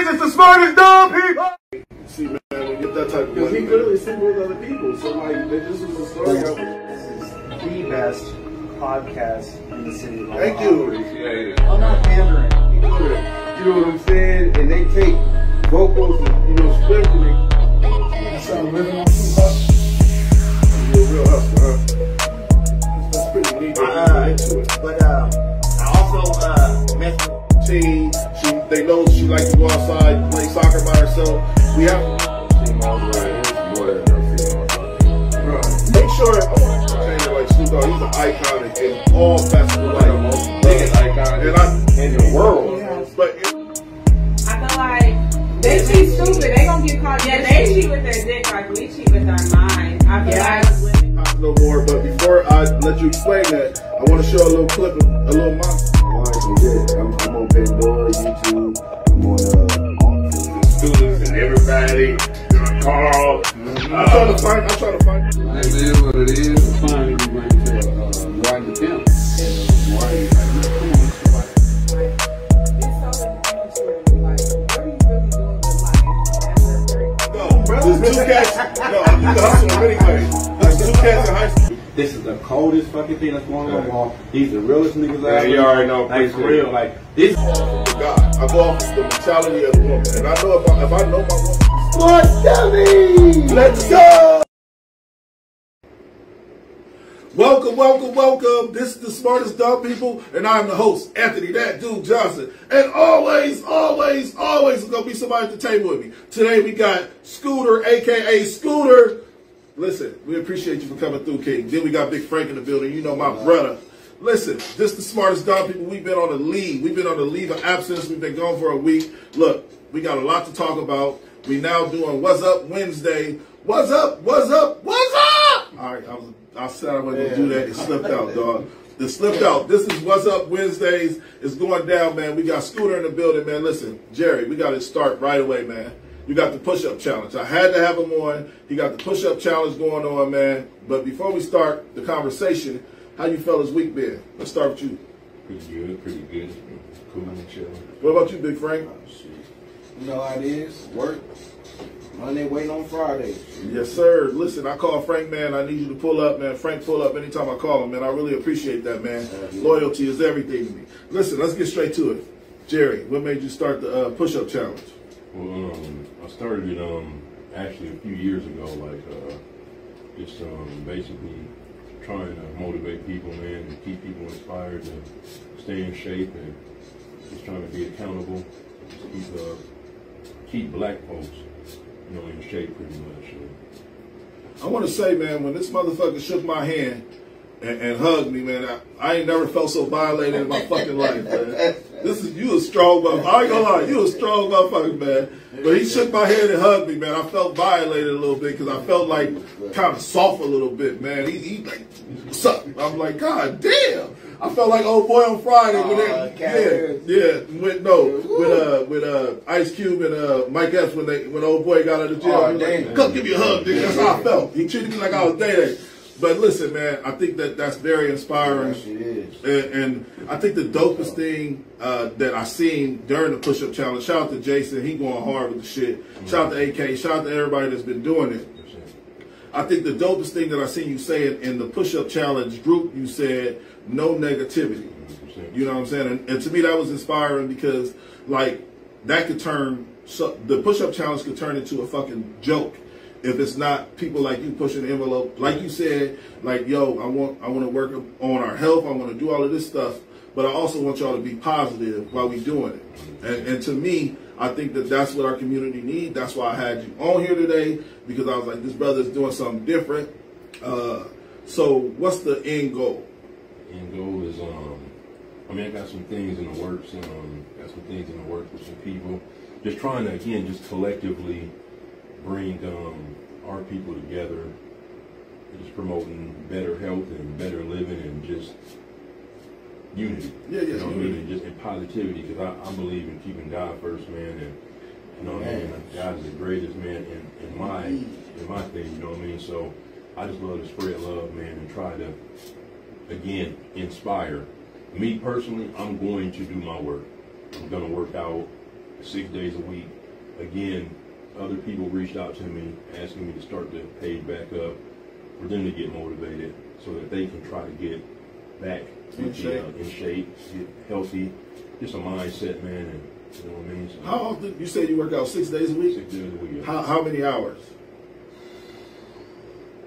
is. It's the smartest dumb people. See, man, we get that type of Because he money. literally slept with other people. So like, this was a story. This is the best podcast in the city of Thank you. Appreciate it. I'm not pandering. You know you know what I'm saying? And they take vocals and you know script and they I started living on Tupac. You're a real hustler, huh? That's pretty neat. Uh, into it. but uh, I also uh, met Team, she, they know she likes to go outside, play soccer by herself. We have make sure. I'm saying it like Snoop Dogg, he's an icon in- all life. Biggest icon And I, in the world. but it, like they cheat stupid. They gonna get caught. Yeah, they cheat with their dick like we cheat with our mind. I feel Yes. like women. not no more. But before I let you explain that, I want to show a little clip, of, a little monster. I'm, I'm on Pandora, YouTube. I'm on uh, Students and everybody. Carl. I'm trying to find. I'm trying to find. It is what it is. It's fine you bring it to uh, riding the pimp. And why there's two cats. No, can hustle them anyway. There's two cats in high school. This is the coldest fucking thing that's going on. Omaha. He's the realest niggas out you already know. Like for real, like this. God, I go off the mentality of the woman, and I know if I, if I know my woman. What, Let's go! Welcome, welcome, welcome. This is the smartest dumb people, and I'm the host, Anthony That Dude Johnson. And always, always, always is gonna be somebody at the table with me. Today we got Scooter, aka Scooter. Listen, we appreciate you for coming through, King. Then we got Big Frank in the building. You know my brother. Listen, this the smartest dumb people. We've been on the leave. We've been on the leave of absence. We've been gone for a week. Look, we got a lot to talk about. We now doing What's Up Wednesday. What's up? What's up? What's up? All right, I was I said I wasn't gonna do that. It slipped out, dog. It slipped out. This is What's Up Wednesdays. It's going down, man. We got Scooter in the building, man. Listen, Jerry, we got to start right away, man. You got the push-up challenge. I had to have him on. He got the push-up challenge going on, man. But before we start the conversation, how you fellas week been? Let's start with you. pretty good, pretty good. Cool and chill. What about you, Big Frank? You know how it is. Work. Monday waiting on Friday. Yes, sir. Listen, I call Frank, man. I need you to pull up, man. Frank, pull up anytime I call him, man. I really appreciate that, man. Loyalty is everything to me. Listen, let's get straight to it. Jerry, what made you start the uh, push-up challenge? Well, um, I started it um, actually a few years ago, like uh, just um, basically trying to motivate people, man, and keep people inspired to stay in shape and just trying to be accountable. Just keep uh, keep black folks, you know, in shape pretty much. I want to say, man, when this motherfucker shook my hand and, and hugged me, man, I, I ain't never felt so violated in my fucking life, man. This is you a strong motherfucker. I ain't gonna lie, you a strong motherfucker, man. But he shook my hand and hugged me, man. I felt violated a little bit because I felt like kind of soft a little bit, man. He, he like, what's up? I'm like, God damn. I felt like old boy on Friday when they, yeah, yeah, with no, with uh, with uh, Ice Cube and uh, Mike Epps when they when old boy got out of jail. Was like. Come give me a hug, nigga. That's how I felt. He treated me like I was day But listen, man, I think that that's very inspiring. Yes. And, and I think the dopest thing uh, that I seen during the push-up challenge. Shout out to Jason, he going hard with the shit. Shout out to AK. Shout out to everybody that's been doing it. I think the dopest thing that I seen you say in, in the push-up challenge group, you said no negativity. You know what I'm saying? And, and to me, that was inspiring because like that could turn so the push-up challenge could turn into a fucking joke if it's not people like you pushing the envelope. Like you said, like yo, I want I want to work on our health. I want to do all of this stuff, but I also want y'all to be positive while we doing it. And, and to me, I think that that's what our community need. That's why I had you on here today because I was like, this brother's doing something different. Uh, so, what's the end goal? end goal is um I mean I got some things in the works um got some things in the works with some people. Just trying to again just collectively bring um our people together just promoting better health and better living and just unity. Yeah, yeah, You know what I mean? unity. And just in positivity because I, I believe in keeping God first, man, and you know what I mean. God is the greatest man in, in my in my thing. You know what I mean? So I just love to spread love, man, and try to again inspire. Me personally, I'm going to do my work. I'm gonna work out six days a week. Again, other people reached out to me asking me to start the page back up for them to get motivated so that they can try to get back In shape. uh, in shape, get healthy, just a mindset, man, and you know what I mean. So, How often? You said you work out six days a week. Six days a week. How how many hours?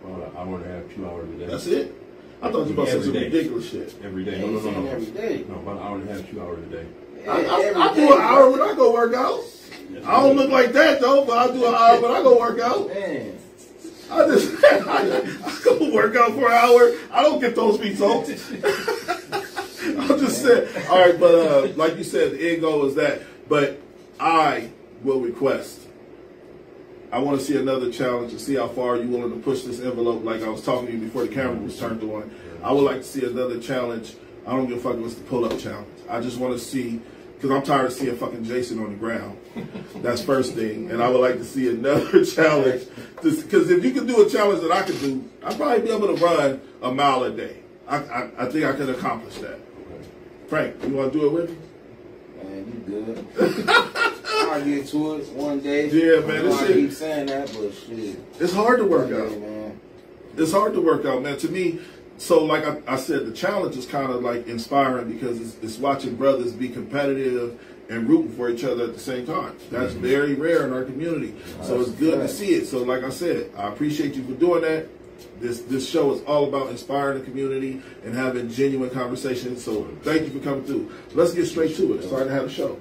About an hour and a half, two hours a day. That's it. I thought you were about to say some day. ridiculous shit. Every day. No, no, no, no. every day. No, about an hour and a half, two hours a day. I, I, I do an hour when I go work out. I don't look like that though, but I do an hour when I go work out. Man, I just I, go work out for an hour. I don't get those results. I'm just saying. All right, but uh, like you said, the end goal is that. But I will request. I want to see another challenge and see how far you're willing to push this envelope. Like I was talking to you before the camera was turned on. I would like to see another challenge. I don't give a fuck it's the pull-up challenge. I just want to see because I'm tired of seeing fucking Jason on the ground. That's first thing, and I would like to see another challenge. Because if you can do a challenge that I could do, I'd probably be able to run a mile a day. I, I, I think I can accomplish that. Frank, you want to do it with me? man, you good. I'll get to it one day. Yeah, man, this shit- keep saying that, but shit. It's hard to work out. man. it's hard to work out, man. To me, so like I, I said, the challenge is kind of like inspiring because it's, it's watching brothers be competitive and rooting for each other at the same time. That's very rare in our community. So it's good to see it. So like I said, I appreciate you for doing that. This this show is all about inspiring the community and having genuine conversations. So thank you for coming through. Let's get straight to it. Starting to have a show.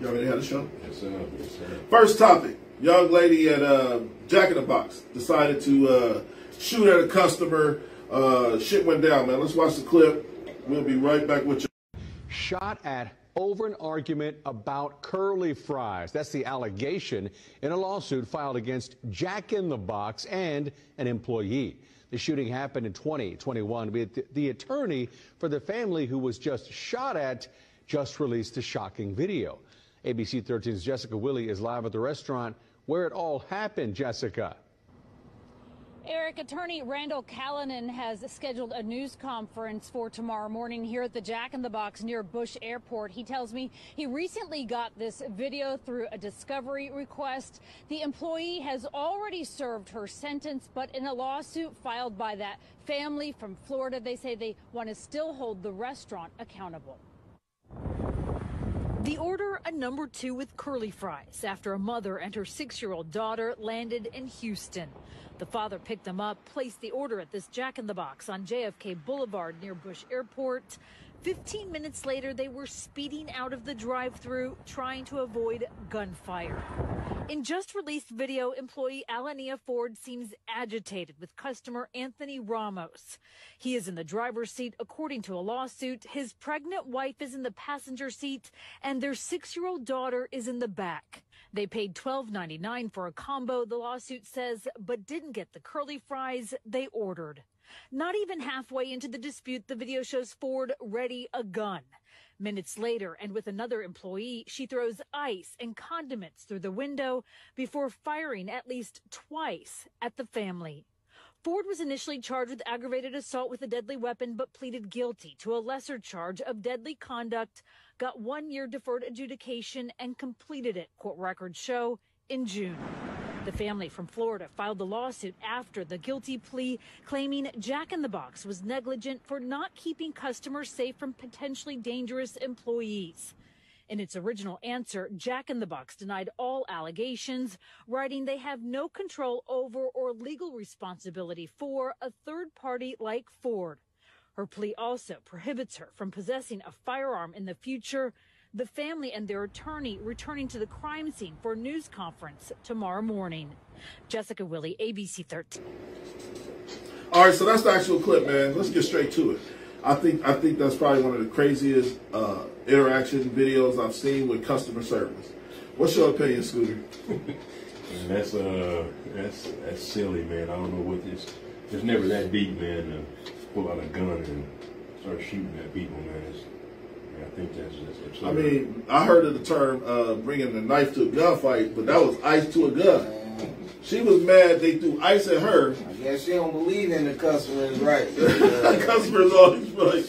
You already had a show? Yes, sir. Yes, sir. First topic: Young lady at uh, Jack in the Box decided to uh, shoot at a customer. Uh, shit went down, man. Let's watch the clip. We'll be right back with you. shot at over an argument about curly fries. That's the allegation in a lawsuit filed against Jack in the Box and an employee. The shooting happened in 2021. The, the attorney for the family who was just shot at just released a shocking video. ABC 13's Jessica Willey is live at the restaurant where it all happened. Jessica. Eric, attorney Randall Kallinen has scheduled a news conference for tomorrow morning here at the Jack in the Box near Bush Airport. He tells me he recently got this video through a discovery request. The employee has already served her sentence, but in a lawsuit filed by that family from Florida, they say they want to still hold the restaurant accountable. The order a number two with curly fries after a mother and her six year old daughter landed in Houston. The father picked them up, placed the order at this Jack in the Box on JFK Boulevard near Bush Airport. 15 minutes later, they were speeding out of the drive through, trying to avoid gunfire. In just released video, employee Alania Ford seems agitated with customer Anthony Ramos. He is in the driver's seat, according to a lawsuit. His pregnant wife is in the passenger seat, and their six year old daughter is in the back. They paid $12.99 for a combo, the lawsuit says, but didn't get the curly fries they ordered. Not even halfway into the dispute, the video shows Ford ready a gun. Minutes later, and with another employee, she throws ice and condiments through the window before firing at least twice at the family. Ford was initially charged with aggravated assault with a deadly weapon, but pleaded guilty to a lesser charge of deadly conduct, got one year deferred adjudication, and completed it, court records show, in June. The family from Florida filed the lawsuit after the guilty plea, claiming Jack in the Box was negligent for not keeping customers safe from potentially dangerous employees. In its original answer, Jack in the Box denied all allegations, writing they have no control over or legal responsibility for a third party like Ford. Her plea also prohibits her from possessing a firearm in the future. The family and their attorney returning to the crime scene for a news conference tomorrow morning. Jessica Willey, ABC 13. All right, so that's the actual clip, man. Let's get straight to it. I think I think that's probably one of the craziest uh, interaction videos I've seen with customer service. What's your opinion, Scooter? And that's uh, that's that's silly, man. I don't know what this. It's never that deep, man. To pull out a gun and start shooting at people, man. It's, I think that's just absurd. I mean, I heard of the term uh, bringing a knife to a gunfight, but that was ice to a gun. She was mad they threw ice at her. I guess she don't believe in the customer is right. Customers always right.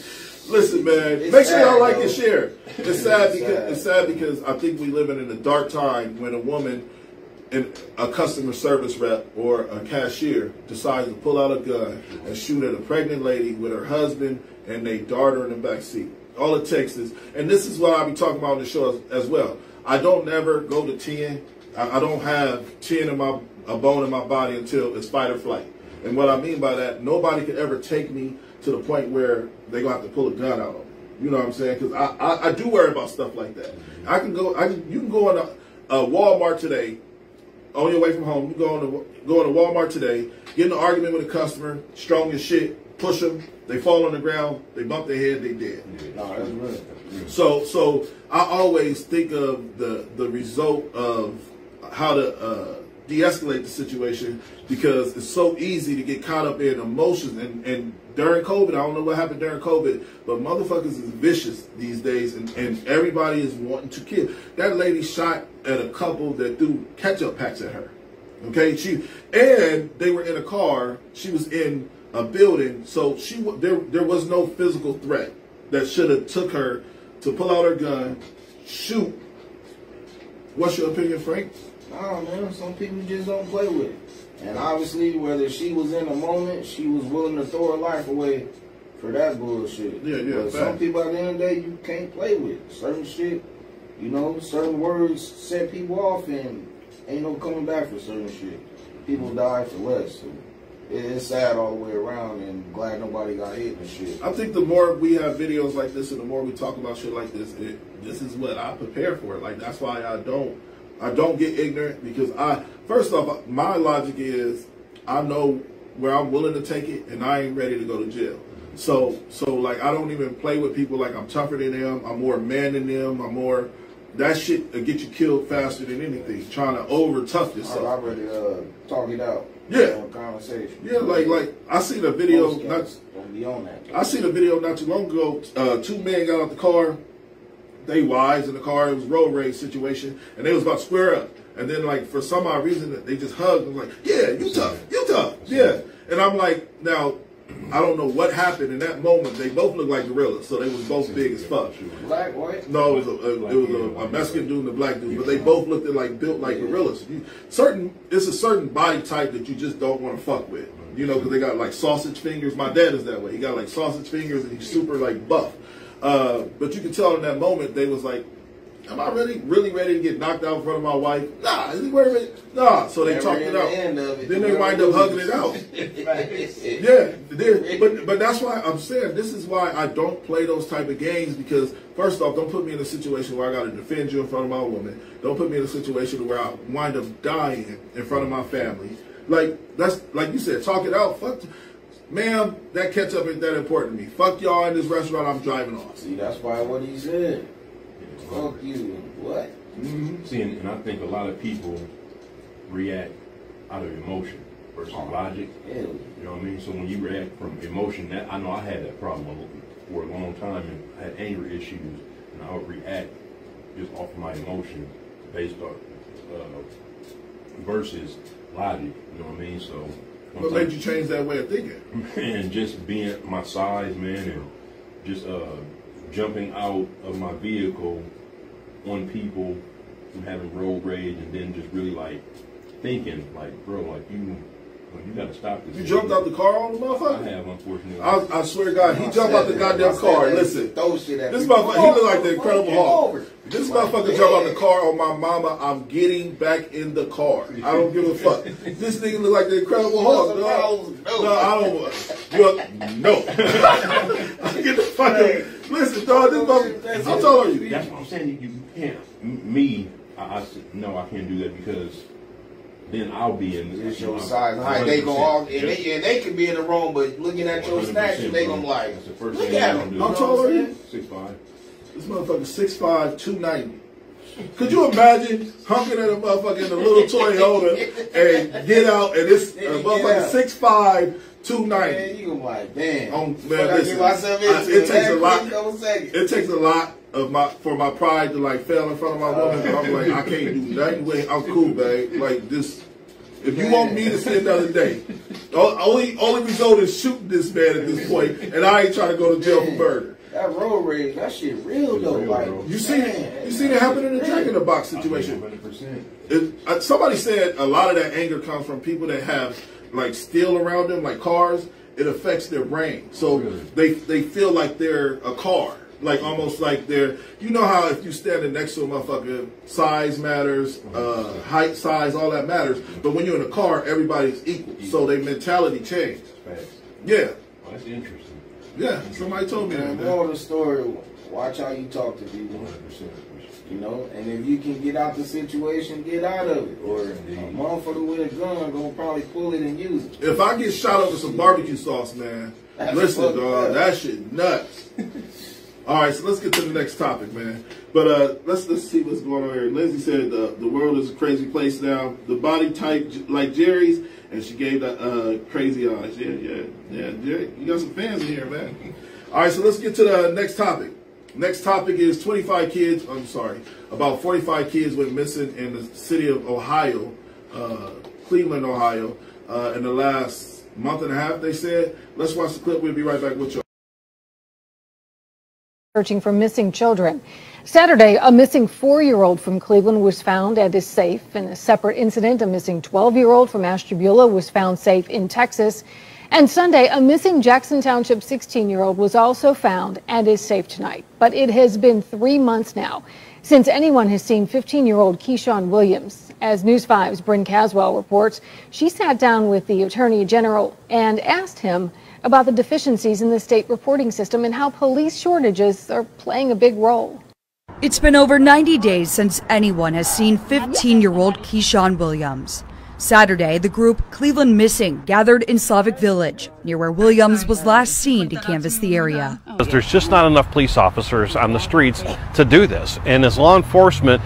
Listen, man. It's make sure y'all like though. and share. It's sad It's because sad. it's sad because I think we living in a dark time when a woman, in a customer service rep or a cashier decides to pull out a gun and shoot at a pregnant lady with her husband and their daughter in the back seat. All it takes is, and this is what I be talking about on the show as, as well. I don't never go to ten. I, I don't have ten in my a bone in my body until it's fight or flight. And what I mean by that, nobody could ever take me to the point where they gonna have to pull a gun out on me. You know what I'm saying? Because I, I, I do worry about stuff like that. I can go. I can. You can go in a, a Walmart today, on your way from home. You go on to go into Walmart today, get in an argument with a customer, strong as shit, push them, they fall on the ground, they bump their head, they dead. No, that's real. So so I always think of the the result of how to uh, de-escalate the situation because it's so easy to get caught up in emotions and and during COVID, I don't know what happened during COVID, but motherfuckers is vicious these days and, and everybody is wanting to kill. That lady shot at a couple that threw ketchup packs at her. Okay, she and they were in a car. She was in a building, so she there there was no physical threat that should have took her to pull out her gun, shoot. What's your opinion, Frank? I don't know. some people just don't play with it. And obviously, whether she was in a moment, she was willing to throw her life away for that bullshit. Yeah, yeah, But fact. some people at the end of the day, you can't play with. Certain shit, you know, certain words set people off, and ain't no coming back for certain shit. People die for less. So it's sad all the way around, and glad nobody got hit and shit. I think the more we have videos like this and the more we talk about shit like this, it, this is what I prepare for. Like that's why I don't I don't get ignorant because I first off my logic is I know where I'm willing to take it and I ain't ready to go to jail. So so like I don't even play with people like I'm tougher than them, I'm more man than them, I'm more that shit will get you killed faster than anything. Trying to over tough I yourself. already uh, talk it out. Yeah. Conversation. Yeah, like like I seen a video not don't be on that. I seen a video not too long ago. Uh, two men got out the car. They wise in the car. It was road rage situation, and they was about to square up. And then, like for some odd reason, they just hugged. and was like, "Yeah, you tough, you tough, yeah." And I'm like, now, I don't know what happened in that moment. They both looked like gorillas, so they was both big as fuck. Black, white. No, it was a, a it was a, a Mexican dude and a black dude, but they both looked like built like gorillas. You, certain, it's a certain body type that you just don't want to fuck with. You know, because they got like sausage fingers. My dad is that way. He got like sausage fingers and he's super like buff. Uh, but you can tell in that moment they was like, "Am I really, really ready to get knocked out in front of my wife?" Nah, is he worried? Nah. So they Never talked it the out. it, Then they wind up hugging it out. Yeah, but but that's why I'm saying this is why I don't play those type of games because first off, don't put me in a situation where I got to defend you in front of my woman. Don't put me in a situation where I wind up dying in front of my family. Like that's like you said, talk it out. Fuck, ma'am, that ketchup ain't that important to me. Fuck y'all in this restaurant. I'm driving off. See, that's why what he said. Fuck you. What? See, and, and I think a lot of people react out of emotion versus logic. Hell, You know what I mean? So when you react from emotion, that I know I had that problem for a long time and I had anger issues, and I would react just off of my emotion based on uh, versus logic. You know what I mean? So What made you change that way of thinking? and just being my size, man, and just uh, jumping out of my vehicle on people and having road rage, and then just really like thinking, like, bro, like you, like, you got to stop this. You jumped out the car on the motherfucker? I have, unfortunately. I, I swear to God, he jumped out the goddamn car. Listen, Throw shit at This motherfucker, he looked like the Incredible Get Hulk. over. This motherfucker jump out the car on my mama. I'm getting back in the car. I don't give a fuck. This nigga look like the Incredible Hulk. No, no, I don't. You're, no. Get the fuck out. Listen, dog. This motherfucker. I'm telling you. That's what I'm saying. You, you can't. Me, I, I said, no, I can't do that because then I'll be in. It's you your size. How they go 100%. off, and they, and they could be in the wrong, but looking at your 100%, they gonna like, That's the first look thing at I'm him. gonna You How tall are you? Six five. This motherfucker 6'5", 290. Could you imagine hunking at a motherfucker in a little Toyota and get out and it's a Yeah, motherfucker yeah. 6'5", 290. Man, you gonna like, damn. Oh, man, listen, I- it takes a lot- quick couple seconds. It takes a lot of my for my pride to like fail in front of my woman. But I'm like, I can't do nothing with. I'm cool, babe. Like this. If you want me to see another day, o- only only result is shooting this man at this point, and I ain't trying to go to jail for murder. that road rage, that shit real though. real, like bro. You see, it? You seen it happen in the Jack in the Box situation? Hundred percent. Uh, somebody said a lot of that anger comes from people that have like steel around them, like cars. It affects their brain, so Really? they they feel like they're a car, like almost like they're. You know how if you standing next to a motherfucker, size matters, uh, height, size, all that matters. But when you're in a car, everybody's equal, so their mentality changed. Yeah, Well, that's interesting. yeah. Somebody told me that. Man, man. moral of the story, watch how you talk to people. You know, and if you can get out the situation, get out of it. Or a motherfucker with a gun gonna probably pull it and use it. If I get shot over some barbecue sauce, man, That's listen, fucked dog, up. that shit nuts. All right, so let's get to the next topic, man. But uh, let's let's see what's going on here. Lindsay said uh, the world is a crazy place now. The body type like Jerry's, and she gave the uh, crazy eyes. Yeah, yeah, yeah. Jerry, you got some fans in here, man. All right, so let's get to the next topic. Next topic is 25 kids. I'm sorry, about 45 kids went missing in the city of Ohio, uh, Cleveland, Ohio, uh, in the last month and a half. They said. Let's watch the clip. We'll be right back with you. Searching for missing children. Saturday, a missing four-year-old from Cleveland was found and is safe. In a separate incident, a missing 12-year-old from Ashtabula was found safe in Texas. And Sunday, a missing Jackson Township 16-year-old was also found and is safe tonight. But it has been three months now since anyone has seen 15-year-old Keyshawn Williams. As News 5's Bryn Caswell reports, she sat down with the Attorney General and asked him about the deficiencies in the state reporting system and how police shortages are playing a big role. It's been over 90 days since anyone has seen 15 year old Keyshawn Williams. Saturday, the group Cleveland Missing gathered in Slavic Village, near where Williams was last seen to canvass the area. There's just not enough police officers on the streets to do this. And as law enforcement,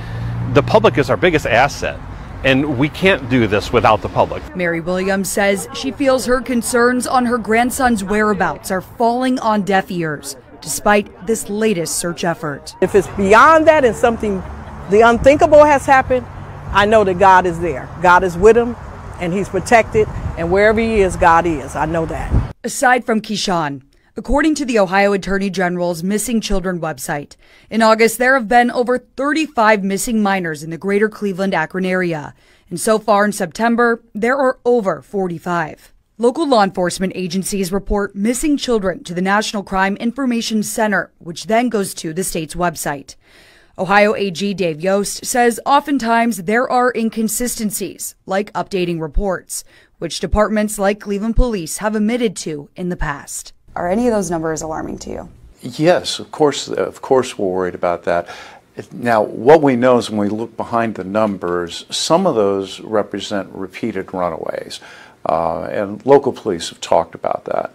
the public is our biggest asset. And we can't do this without the public. Mary Williams says she feels her concerns on her grandson's whereabouts are falling on deaf ears, despite this latest search effort. If it's beyond that and something, the unthinkable has happened, I know that God is there. God is with him and he's protected. And wherever he is, God is. I know that. Aside from Keyshawn, according to the Ohio Attorney General's Missing Children website, in August there have been over 35 missing minors in the greater Cleveland Akron area. And so far in September, there are over 45. Local law enforcement agencies report missing children to the National Crime Information Center, which then goes to the state's website. Ohio AG Dave Yost says oftentimes there are inconsistencies, like updating reports, which departments like Cleveland Police have admitted to in the past. Are any of those numbers alarming to you? Yes, of course, of course we're worried about that. Now, what we know is when we look behind the numbers, some of those represent repeated runaways, uh, and local police have talked about that.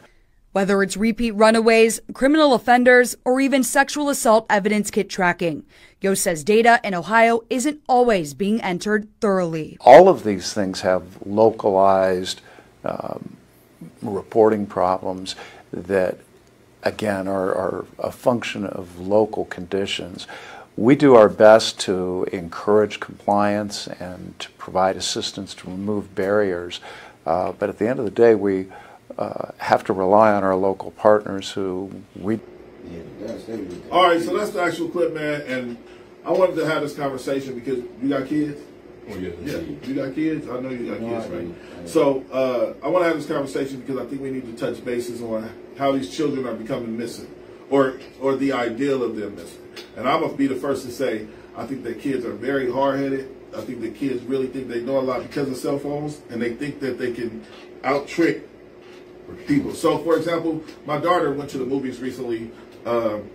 Whether it's repeat runaways, criminal offenders, or even sexual assault evidence kit tracking, Yost says data in Ohio isn't always being entered thoroughly. All of these things have localized um, reporting problems that, again, are, are a function of local conditions. We do our best to encourage compliance and to provide assistance to remove barriers, uh, but at the end of the day, we uh, have to rely on our local partners who we. All right, so that's the actual clip, man. And I wanted to have this conversation because you got kids. Oh, yes, yeah. You got kids. I know you got No, kids, I right? I do. So uh, I want to have this conversation because I think we need to touch bases on how these children are becoming missing, or or the ideal of them missing. And I'm gonna be the first to say I think that kids are very hard headed. I think that kids really think they know a lot because of cell phones, and they think that they can out trick people. So, for example, my daughter went to the movies recently um,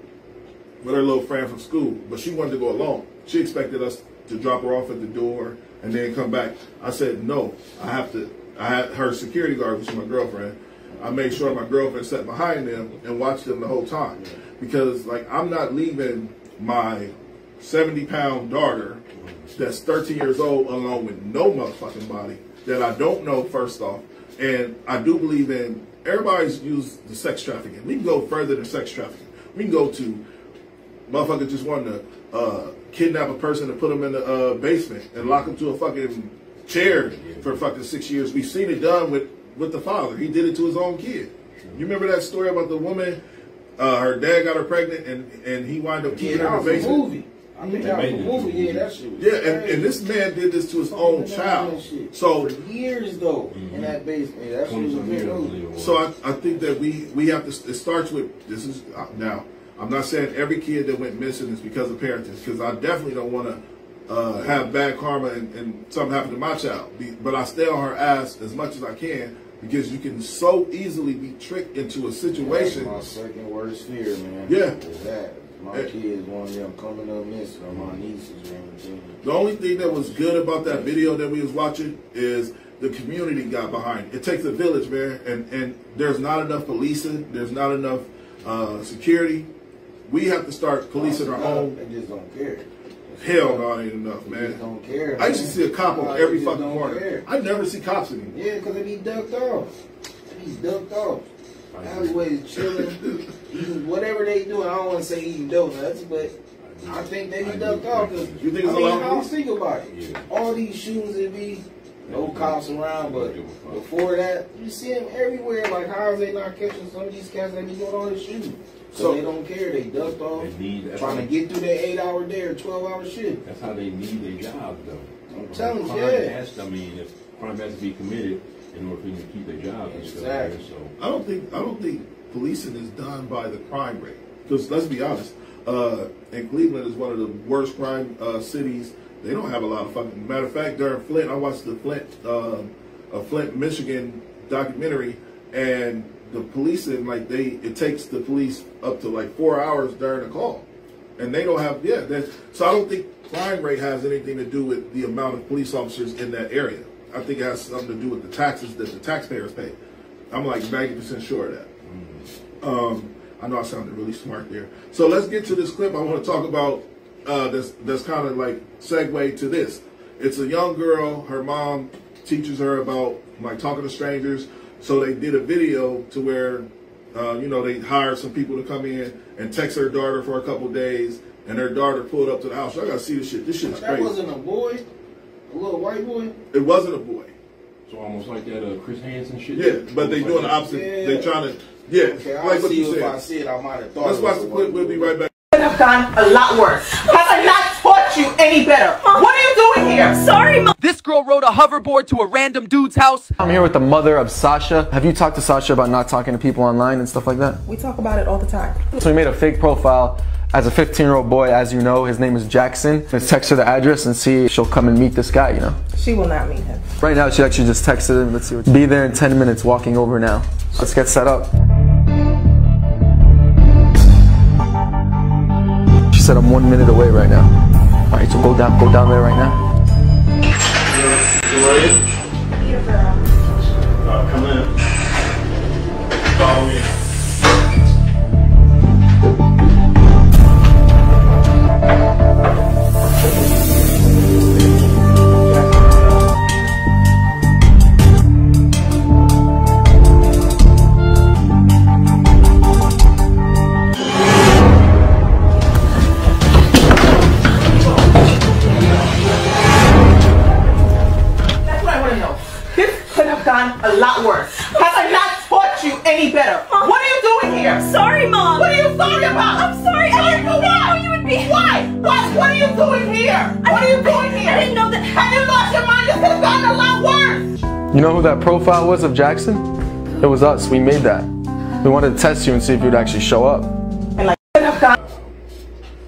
with her little friend from school, but she wanted to go alone. She expected us to drop her off at the door and then come back. I said, no, I have to. I had her security guard, which is my girlfriend. I made sure my girlfriend sat behind them and watched them the whole time because, like, I'm not leaving my 70 pound daughter that's 13 years old alone with no motherfucking body that I don't know, first off. And I do believe in everybody's used the sex trafficking. We can go further than sex trafficking. We can go to motherfucker just wanting to uh, kidnap a person and put them in the uh, basement and lock them to a fucking chair for fucking six years. We've seen it done with, with the father. He did it to his own kid. You remember that story about the woman Uh, her dad got her pregnant, and and he wound up keeping that her in was the a basement. movie. I think that was a movie. Yeah, that shit was Yeah, and, and this man did this to his own child. So for years though in that basement. Yeah, that shit was a big. So I, I think that we we have to. It starts with this is uh, now. I'm not saying every kid that went missing is because of parenting, because I definitely don't want to uh, have bad karma and, and something happen to my child. Be, but I stay on her ass as much as I can because you can so easily be tricked into a situation. That's my second worst fear, man. Yeah. Is that my Eh. kids, one of them coming up missing, or my nieces or anything. The only thing that was good about that video that we was watching is the community got behind it. It takes a village, man, and and there's not enough policing. There's not enough uh, security. We have to start policing our own. They just don't care. Hell no, ain't enough, man. don't care. I used to see a cop on every fucking corner. care. I never see cops anymore. Yeah, because they be ducked off. They be ducked off. Alleyways chilling, whatever they do. I don't want to say eating donuts, but I think they be ducked off. 'cause- You think it's I a mean, lot of I don't think about it. All these shootings, it be no cops around, but before that, you see them everywhere. Like, how is they not catching some of these cats that be doing all this shooting? So, So- they don't care. They ducked off, They need trying to get through that eight-hour day or twelve-hour shift. That's how they need their jobs, though. I'm telling you, yeah. Has to, I mean, if crime has to be committed in order for them to keep their jobs and stuff. Exactly. So I don't think I don't think policing is done by the crime rate. Because let's be honest, uh, and Cleveland is one of the worst crime uh, cities. They don't have a lot of fucking. Matter of fact, during Flint, I watched the Flint, uh, a Flint, Michigan documentary, and the policing like they it takes the police up to like four hours during a call, and they don't have yeah. So I don't think crime rate has anything to do with the amount of police officers in that area. I think it has something to do with the taxes that the taxpayers pay. I'm like 90% sure of that. Um, I know I sounded really smart there. So let's get to this clip. I want to talk about uh, that's that's kind of like segue to this. It's a young girl. Her mom teaches her about like talking to strangers. So they did a video to where uh, you know they hired some people to come in and text her daughter for a couple days, and her daughter pulled up to the house. I gotta see this shit. This shit is That crazy. wasn't a boy, a little white boy. It wasn't a boy. So almost like that uh, Chris Hansen shit. Yeah, but they doing the opposite. They trying to yeah, Okay, I'll like what see you if said. I see it. I might have thought. Let's watch the clip. We'll be right back. could have done a lot worse. Have I not taught you any better? What are you here? Sorry, mom. This girl rode a hoverboard to a random dude's house. I'm here with the mother of Sasha. Have you talked to Sasha about not talking to people online and stuff like that? We talk about it all the time. So we made a fake profile as a 15 year old boy, as you know. His name is Jackson. Let's text her the address and see if she'll come and meet this guy, you know. She will not meet him. Right now, she actually just texted him. Let's see what. Be there in 10 minutes, walking over now. Let's get set up. She said I'm one minute away right now. All right, so go down, go down there right now. Uh, What are you doing here? Sorry, Mom. What are you sorry about? I'm sorry. Sorry I didn't for know what? you would be. Why? What? What are you doing here? What are you doing here? I didn't know that. Have you lost your mind? This could have gone a lot worse. You know who that profile was of Jackson? It was us. We made that. We wanted to test you and see if you'd actually show up.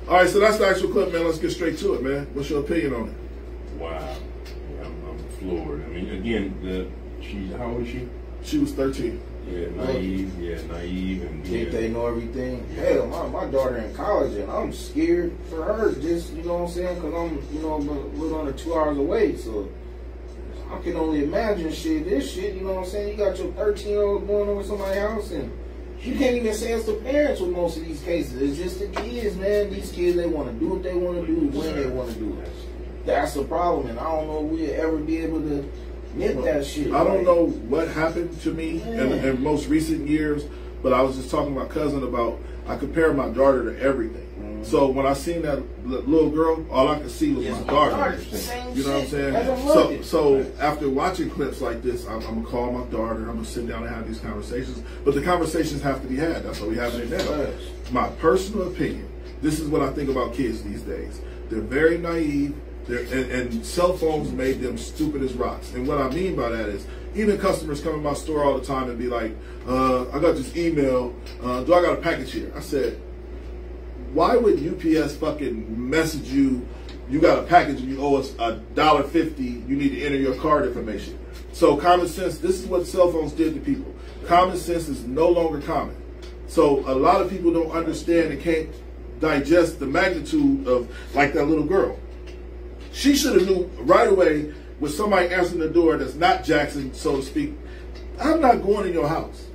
All right, so that's the actual clip, man. Let's get straight to it, man. What's your opinion on it? Wow. Yeah, I'm, I'm floored. I mean, again, the she's how old is she? She was 13. Yeah, naive. Yeah, naive and Think yeah. they know everything. Hell, my, my daughter in college, and I'm scared for her. Just you know what I'm saying? Because I'm you know a little under two hours away, so I can only imagine shit. This shit, you know what I'm saying? You got your 13 year old going over somebody's house, and you can't even say it's the parents with most of these cases. It's just the kids, man. These kids, they want to do what they want to do when they want to do it. That's the problem, and I don't know if we'll ever be able to nip that shit. I don't know what happened to me in, in most recent years, but I was just talking to my cousin about I compare my daughter to everything. Mm-hmm. So when I seen that little girl, all I could see was my daughter. Same You know what I'm saying? That's what I'm So, so after watching clips like this, I'm, I'm gonna call my daughter. I'm gonna sit down and have these conversations. But the conversations have to be had. That's why we having it now. My personal opinion. This is what I think about kids these days. They're very naive. And, and cell phones made them stupid as rocks. And what I mean by that is, even customers come in my store all the time and be like, uh, "I got this email. Uh, do I got a package here?" I said, why would UPS fucking message you? You got a package and you owe us a dollar fifty. You need to enter your card information. So common sense. This is what cell phones did to people. Common sense is no longer common. So a lot of people don't understand and can't digest the magnitude of like that little girl. She should have knew right away with somebody answering the door that's not Jackson, so to speak. I'm not going in your house.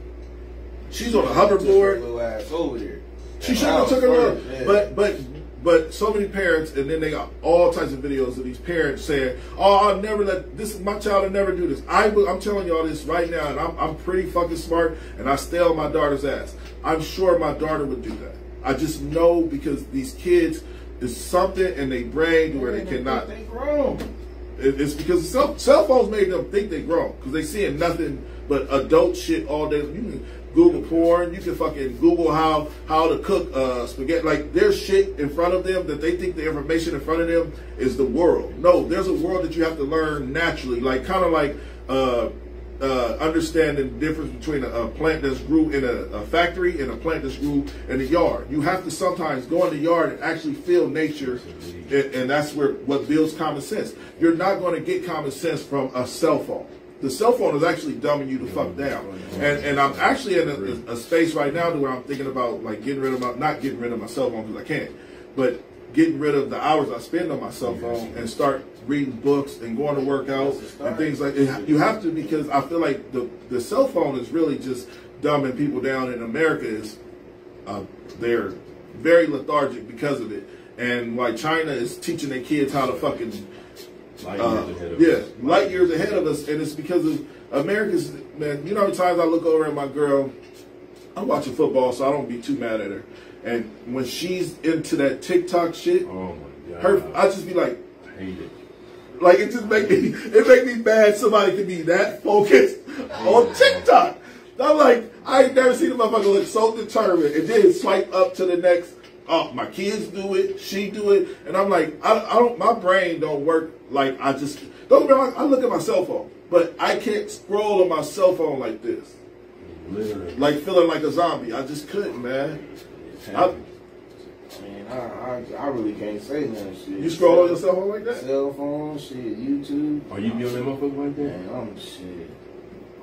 She's on a hoverboard. Little ass over there. She should have took her yeah. But but but so many parents, and then they got all types of videos of these parents saying, "Oh, I'll never let this. My child will never do this." I will, I'm telling y'all this right now, and I'm I'm pretty fucking smart, and I stay on my daughter's ass. I'm sure my daughter would do that. I just know because these kids is something in their brain where they cannot. They grown. It- It's because cell, cell phones made them think they grown because they seeing nothing but adult shit all day. You can Google porn. You can fucking Google how how to cook uh, spaghetti. Like there's shit in front of them that they think the information in front of them is the world. No, there's a world that you have to learn naturally. Like kind of like. Uh, uh, understanding the difference between a, a plant that's grew in a, a factory and a plant that's grew in a yard. You have to sometimes go in the yard and actually feel nature, and, and that's where what builds common sense. You're not going to get common sense from a cell phone. The cell phone is actually dumbing you the fuck down, and and I'm actually in a, a space right now to where I'm thinking about like getting rid of my not getting rid of my cell phone because I can't, but getting rid of the hours I spend on my cell phone and start reading books and going to work out and things like that. You have to because I feel like the the cell phone is really just dumbing people down in America is uh, they're very lethargic because of it. And like China is teaching their kids how to fucking Light uh, years ahead of yeah, us. light years ahead of us, and it's because of America's man. You know how many times I look over at my girl. I'm watching football, so I don't be too mad at her. And when she's into that TikTok shit, oh my god, her I just be like, I hate it. like it just make me it make me mad somebody can be that focused oh on TikTok. I'm like, I ain't never seen a motherfucker look so determined and then swipe up to the next. Oh, my kids do it, she do it, and I'm like, I, I don't. My brain don't work like I just. Don't. I look at my cell phone, but I can't scroll on my cell phone like this, Literally. like feeling like a zombie. I just couldn't, man. I, Man, I, I, I really can't say nothing. Shit. you scroll on your cell phone like that? Cell phone, shit, YouTube. Are you be on that motherfucker like that? Man, I'm shit.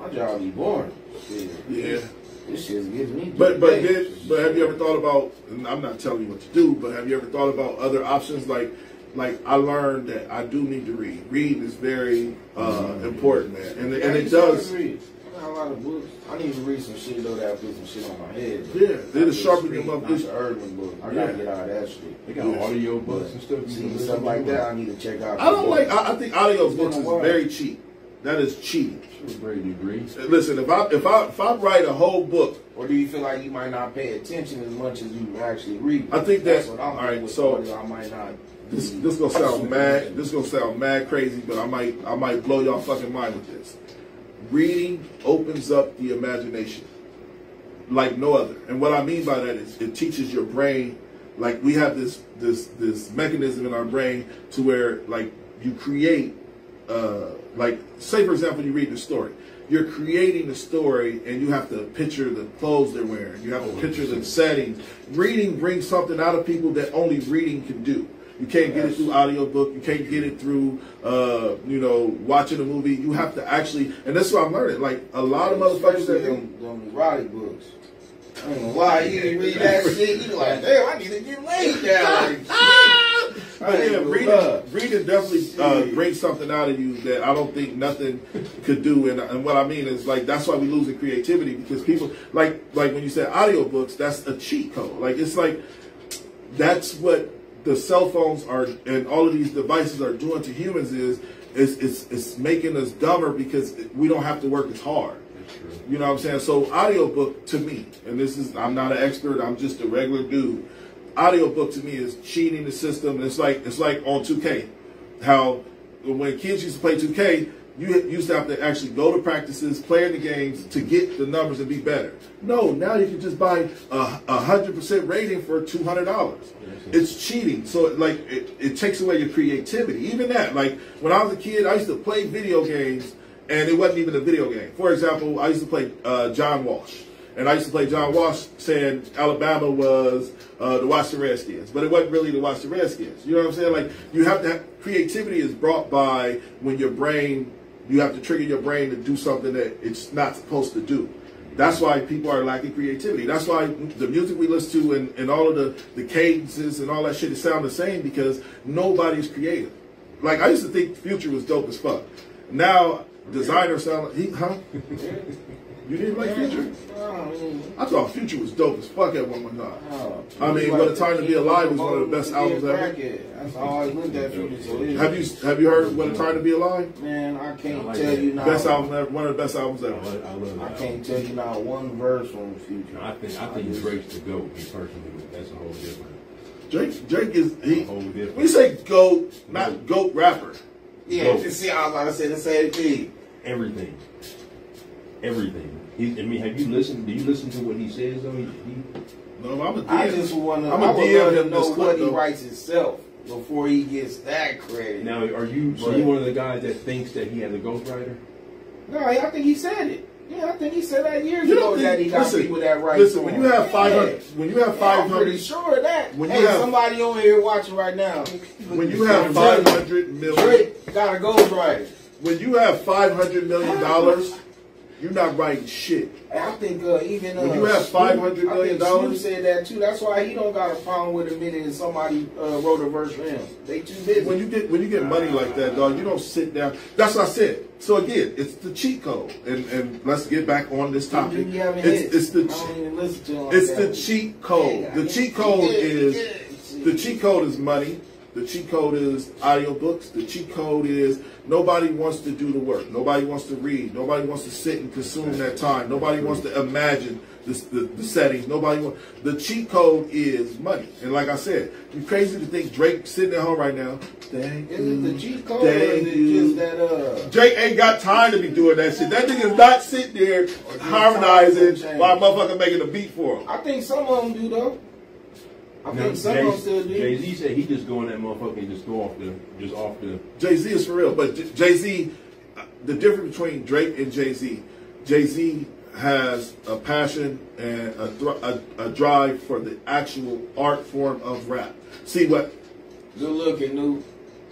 My job be boring. Shit. Yeah. This shit gives me. But but days. did, but have you ever thought about? And I'm not telling you what to do, but have you ever thought about other options? Like like I learned that I do need to read. Read is very uh, important, man, and Yeah, and it does. Read. I got a lot of books. I need to read some shit though that put some shit on my head. Yeah, just sharpen them up. The urban book. I gotta get out of that shit. They got audio books and stuff. See stuff like that. I need to check out. I don't like. I, I think audio books is very cheap. That is cheap. Listen, if I if I if I write a whole book, Or do you feel like you might not pay attention as much as you actually read? I think that's that- what I'm all right, with so-. I might not. this this gonna sound mad. This gonna sound mad crazy, but I might I might blow y'all fucking mind with this. Reading opens up the imagination like no other. And what I mean by that is it teaches your brain like we have this this this mechanism in our brain to where like you create uh like say for example you read the story. You're creating the story and you have to picture the clothes they're wearing. You have to picture the settings. Reading brings something out of people that only reading can do. You can't get it through audiobook. You can't get it through, uh, you know, watching a movie. You have to actually, and that's what I'm learning. Like a lot of motherfuckers that them, them erotic books. I ain't gonna lie, you read that shit, you like, damn, I need to get laid down. But yeah, reading, reading definitely uh, brings something out of you that I don't think nothing could do. And, and what I mean is like that's why we losing creativity because people like like when you said audiobooks, that's a cheat code. Like it's like that's what the cell phones are and all of these devices are doing to humans is is it's, it's making us dumber because we don't have to work as hard. You know what I'm saying? So audiobook to me, and this is I'm not an expert, I'm just a regular dude. audiobook to me is cheating the system. It's like it's like on 2K, how when kids used to play 2K, you used to have to actually go to practices, play in the games to get the numbers and be better. No, now you can just buy a hundred percent rating for two hundred dollars. It's cheating. So like it, it takes away your creativity. Even that, like when I was a kid, I used to play video games and it wasn't even a video game. For example, I used to play uh, John Walsh. And I used to play John Walsh saying Alabama was uh, the Washington Redskins, but it wasn't really the Washington Redskins. You know what I'm saying? Like you have to have creativity is brought by when your brain you have to trigger your brain to do something that it's not supposed to do. That's why people are lacking creativity. That's why the music we listen to and, and all of the, the cadences and all that shit sound the same because nobody's creative. Like I used to think Future was dope as fuck. Now designers sound he huh? You didn't like Future? Oh. I thought Future was dope as fuck at one time. Oh, I mean, What a Time to Be Alive was one of the best albums ever. That's all I looked at Future. So Have you have you heard What a Time to Be Alive? Man, I can't tell you now. Best album ever, one of the best albums ever. I can't tell you not one verse from Future. I think I think Drake's the goat. Me personally, that's a whole different. Drake Drake is he when you say goat, not goat rapper. Yeah, Goat. you see, I was about to say the same thing. Everything. Everything. He, I mean, have you listened? Do you listen to what he says though? He, he, no, I'm a I just want to. I'm I a would DM love to him know this what clip, he though. writes himself before he gets that credit. Now, are you? So But- you one of the guys that thinks that he has a ghostwriter? No, I think he said it. Yeah, I think he said that years You ago don't think- that he got listen, people that write. listen, when you have Yeah. 500 when you have Yeah, I'm 500 pretty sure of that. when you hey, have- somebody on here watching right now. when you have I'm five telling you, hundred million Drake got a ghostwriter. when you have five hundred million dollars, you're not writing shit. I think uh, even uh, When you have $500 million I think dollars- said that too. That's why he don't got a problem with admitting that somebody uh, wrote a verse for him. They too busy. When you get when you get money like that, dog, you don't sit down. That's what I said. So again, it's the cheat code, and and let's get back on this topic. It's it's the I don't even listen to him like it's the cheat code. The cheat code is the cheat code is money. The cheat code is audiobooks. The cheat code is nobody wants to do the work. Nobody wants to read. Nobody wants to sit and consume that time. Nobody wants to imagine the, the, the settings. Nobody wants. The cheat code is money. And like I said, you crazy to think Drake sitting at home right now. Thank Is you. it the cheat code Thank you. that uh Drake ain't got time to be doing that shit. That nigga is not sitting there harmonizing while a motherfucker making a beat for him. I think some of them do though. I think some still do. Jay Z said he just go in that motherfucker and just go off the just off the. Jay Z is for real, but Jay Z, the difference between Drake and Jay Z, Jay Z has a passion and a, thr- a, a drive for the actual art form of rap. See what? Good looking, new.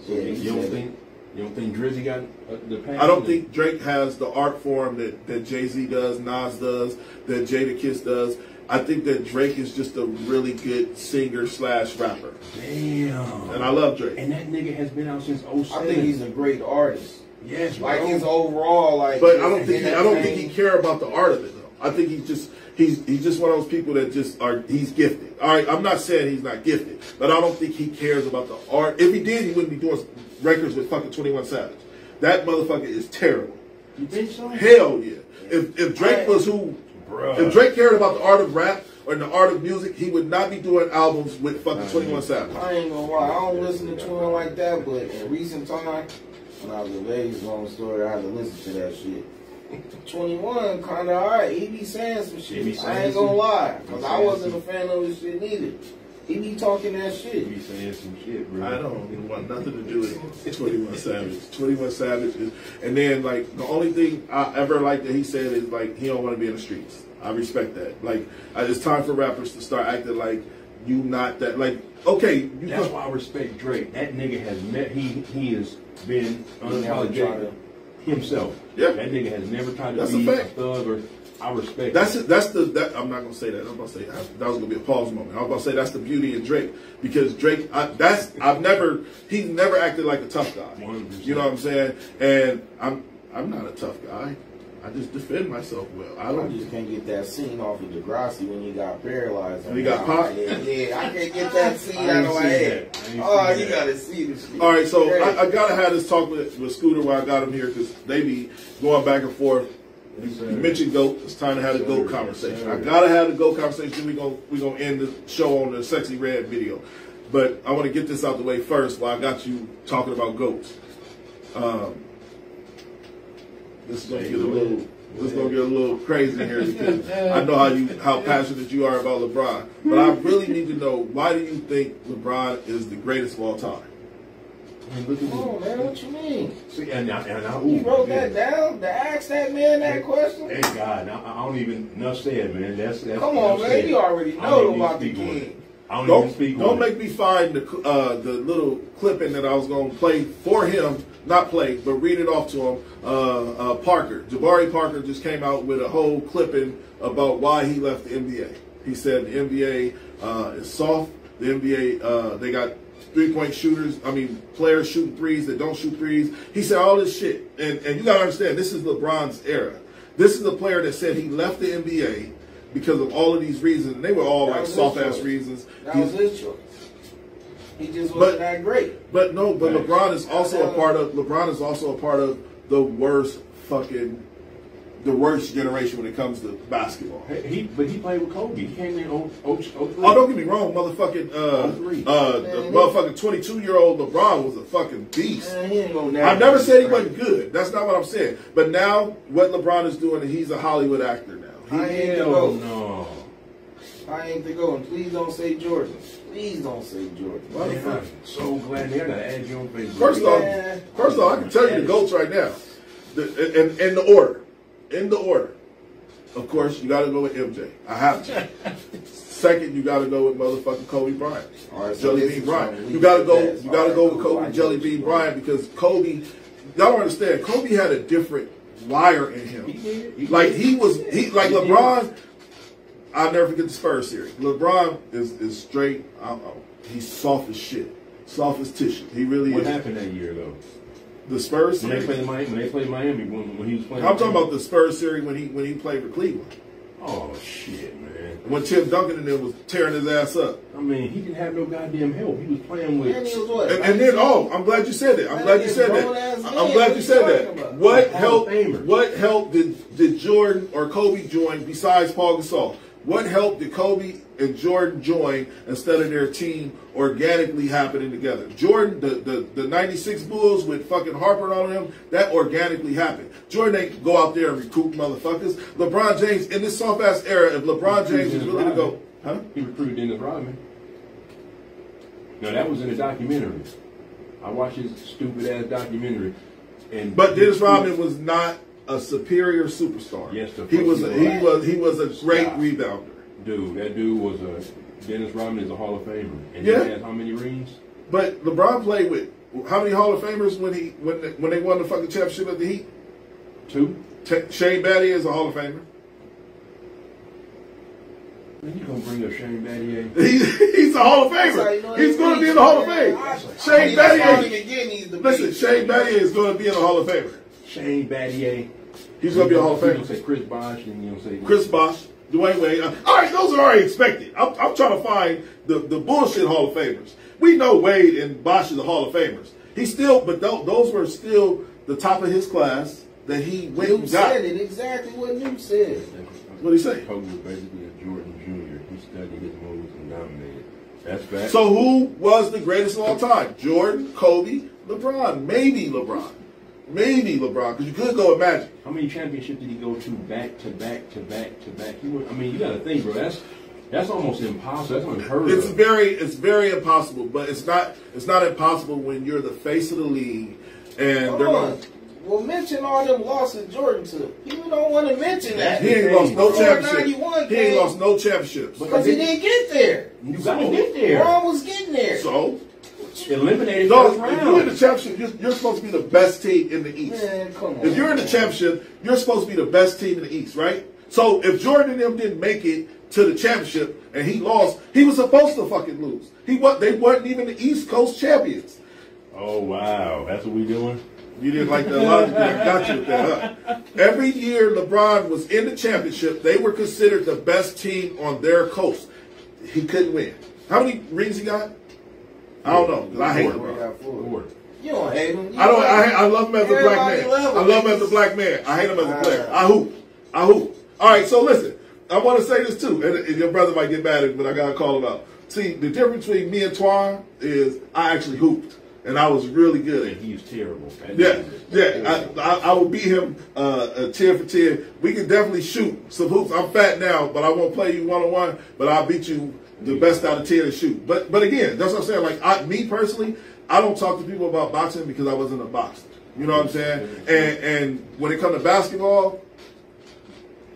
Yeah. you don't think you don't think Drizzy got uh, the passion? I don't think Drake has the art form that, that Jay Z does, Nas does, that Jadakiss does. I think that Drake is just a really good singer slash rapper. Damn. And I love Drake. And that nigga has been out since 07. I think oh he's a great artist. Yes, Like bro. his overall, like. But I don't think he, that I don't vein. think he care about the art of it though. I think he's just he's he's just one of those people that just are he's gifted. All right, I'm not saying he's not gifted, but I don't think he cares about the art. If he did, he wouldn't be doing records with fucking 21 Savage. That motherfucker is terrible. You think so? Hell yeah. If if Drake was who, if Drake cared about the art of rap or the art of music, he would not be doing albums with fucking 21 Savage. I ain't gonna lie, I don't listen to Twin like that, but in recent time, when I was in Vegas, long story, I had to listen to that shit. 21 kind of alright. He be saying some shit. He I ain't gonna lie, because I wasn't a fan of his shit neither. He be talking that shit. He be saying some shit, bro. I don't want nothing to do with it. 21 Savage. 21 Savage is, and then like the only thing I ever liked that he said is like he don't want to be in the streets. I respect that. Like I, it's time for rappers to start acting like you not that. Like okay, you That's come- why I respect Drake. That nigga has met. He he has been never tried unapologetic himself. Yeah. That nigga has never tried to That's a be a, fact. thug or. I respect. That's it. That's the. That, I'm not gonna say that. I'm gonna say that was gonna be a pause moment. I was gonna say that's the beauty of Drake because Drake. I, that's I've never. He's never acted like a tough guy. 100%. You know what I'm saying? And I'm. I'm not a tough guy. I just defend myself well. I I don't. just can't get that scene off of Degrassi when he got paralyzed. When he got popped? Yeah, yeah, I can't get that scene I out ain't of my head. that. I ain't Oh, you that. gotta see this shit. All right, so Crazy. I, I gotta have this talk with, with Scooter while I got him here because they be going back and forth. You mentioned GOAT. It's time to have the GOAT conversation. I gotta have the GOAT conversation. We're gonna we gonna end the show on the Sexyy Red video. But I want to get this out the way first while I got you talking about GOATs. Um, this is gonna get a little this is gonna get a little crazy here because I know how you how passionate you are about LeBron. But I really need to know why do you think LeBron is the greatest of all time? Come on, man. What you mean? See, and, I- and I, You wrote man. that down to ask that man that question? Thank God. I, I don't even enough said, man. That's, that's Come on, enough man. said. You already I know don't even about the speak on I don't, Don't, even speak don't make it. me find the uh, the little clipping that I was going to play for him, not play, but read it off to him. Uh, uh, Parker, Jabari Parker just came out with a whole clipping about why he left the NBA. He said the NBA uh, is soft. The NBA uh, they got three point shooters. I mean players shooting threes that don't shoot threes. He said all this shit, and and you got to understand this is LeBron's era. This is the player that said he left the NBA because of all of these reasons. And they were all That like soft ass choice. reasons. That He's- was his choice. He just wasn't But- that great. but no, but Right. LeBron is also a uh, part of LeBron is also a part of the worst fucking the worst generation when it comes to basketball. Hey, He, but he played with Kobe. He came in on oh, oh, Oh, don't get me wrong, motherfucking uh, uh, the motherfucking twenty two year old LeBron was a fucking beast. Man, he ain't gonna I never said he wasn't good. That's not what I'm saying. But now what LeBron is doing, he's a Hollywood actor now. I ain't the Hell GOAT. no. I ain't the GOAT. And please don't say Jordan. Please don't say Jordan. Man, I'm so glad they I gotta add you on Facebook. First off, first off, I can tell you the goats right now, the, in, in the order, in the order. Of course, you got to go with MJ. I have to. Second, you got to go with motherfucking Kobe Bryant, All right, so Jelly this Bean Bryant. You got to go. You got to right, go with Kobe I Jelly Bean. Bryant because Kobe. Y'all understand. Kobe had a different wire in him. Like he was, he like LeBron. I'll never forget the Spurs series. LeBron is is straight. I don't know. He's soft as shit, soft as tissue. He really What is. happened that year though? The Spurs When they played Miami, when they played Miami, when, when he was playing. I'm talking about the Spurs series when he when he played for Cleveland. Oh shit, man. When Tim Duncan and them was tearing his ass up. I mean, he didn't have no goddamn help. He was playing with. And was what? And, and then, oh, I'm glad you said that. I'm Man, glad you said that. I'm man. glad What you you said that. What help? What help did did Jordan or Kobe join besides Paul Gasol? What help did Kobe and Jordan join instead of their team organically happening together? Jordan, the the, the '96 Bulls with fucking Harper and all of them, that organically happened. Jordan ain't go out there and recruit motherfuckers. LeBron James in this soft ass era, if LeBron James is willing to go, huh? He recruited Dennis Rodman. No, that was in a documentary. I watched his stupid ass documentary, and But Dennis Rodman was not a superior superstar. Yes, the he was. he A, was. he was. He was a great Stop. rebounder. dude, that dude was a Dennis Rodman is a Hall of Famer, and Yeah. he has how many rings? But LeBron played with how many Hall of Famers when he when they, when they won the fucking championship at the Heat? Two. T- Shane Battier is a Hall of Famer. Man, you gonna bring up Shane Battier? He's, he's a Hall of That's how Famer. you know He's he going to be in the Hall of. Fame. I- I Shane mean, that's all he Battier. can get needs to be. Listen, Shane Battier is going to be in the Hall of Famer. Shane Battier. He's going to be a Hall of You Famer. gonna say Chris Bosh, and you gonna say Chris Bosh, Dwyane Wade. Uh, all right, those are already expected. I'm, I'm trying to find the, the bullshit Hall of Famers. We know Wade and Bosh are the Hall of Famers. He still, but tho- those were still the top of his class that he went Newt got. said it exactly what Newt said. What did he say? Kobe was basically a Jordan Jr. He studied his moves and dominated. That's fact. So who was the greatest of all time? Jordan, Kobe, LeBron, maybe LeBron, maybe LeBron. Because you could go with Magic. How many championships did he go to back to back to back to back? He went, I mean, you got to think, bro. That's that's almost impossible. That's unheard It's of. very, it's very impossible. But it's not, it's not impossible when you're the face of the league, and Hold they're on. going. Well, mention all them losses Jordan took. People don't want to mention that. He ain't lost no Before championships. He ain't lost no championships. Because he didn't get there. You got to get there. Ron was getting there. So Eliminated No, first if you're in the championship, you're, you're supposed to be the best team in the East. Man, come on. If you're in the championship, you're supposed to be the best team in the East, right? So if Jordan and them didn't make it to the championship and he lost, he was supposed to fucking lose. He was they weren't even the East Coast champions. Oh wow, that's what we doing. You didn't like that logic. I got you with that. Huh? Every year LeBron was in the championship, they were considered the best team on their coast. He couldn't win. How many rings he got? I don't know. 'cause I hate Four. LeBron. Four. You don't hate him. You I don't. I, like I love him as a black man. love. I love him as a black man. I hate him as a player. I hoop. I hoop. All right, so listen, I want to say this too, and, and your brother might get mad at me, but I gotta call him out. See, the difference between me and Twan is I actually hooped, and I was really good. And he's terrible. Yeah, yeah. I, I, I will beat him uh, a ten for ten. We can definitely shoot some hoops. I'm fat now, but I won't play you one on one. But I'll beat you the best out of ten to shoot. But but again, that's what I'm saying. Like I, me personally, I don't talk to people about boxing because I wasn't a boxer. You know what I'm saying? And and when it comes to basketball,